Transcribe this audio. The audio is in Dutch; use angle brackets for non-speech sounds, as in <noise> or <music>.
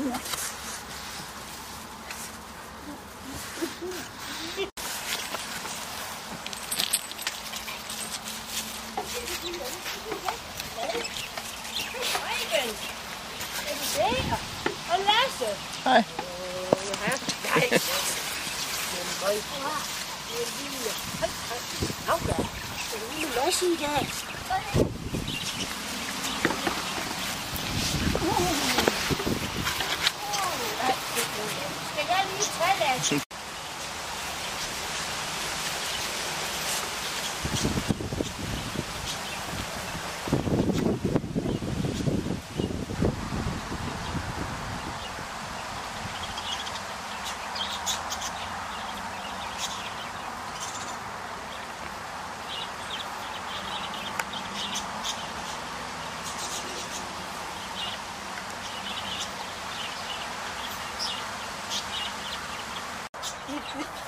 Oh, luister. Hoi. Ja, mooi. Ja, die. Oké. Hoe mooi zie je dat? 你 <laughs>